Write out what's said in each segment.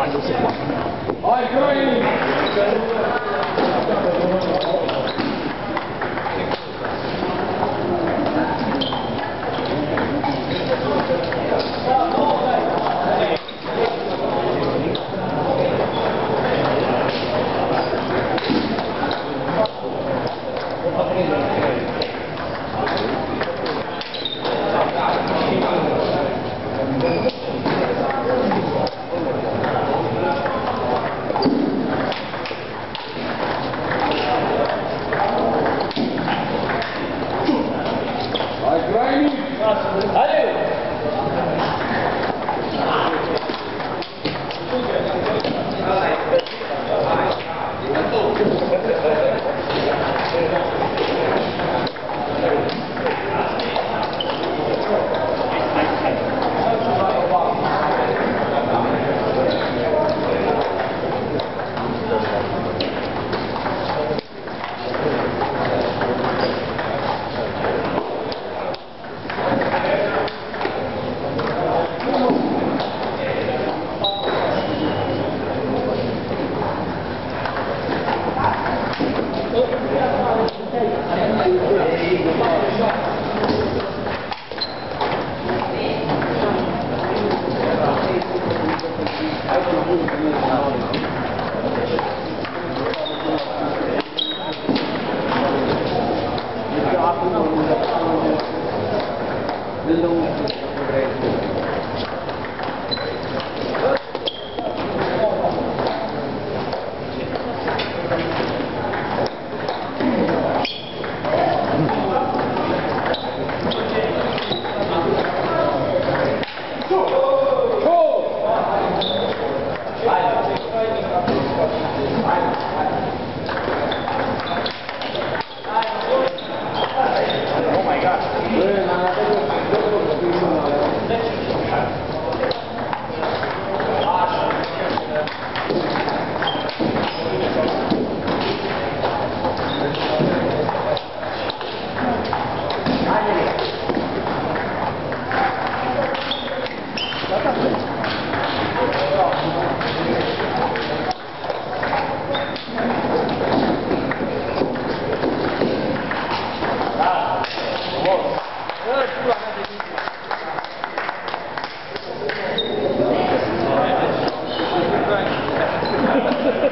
はい、黒い。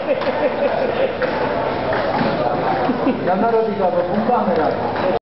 연나로비가 뭐 공부하느라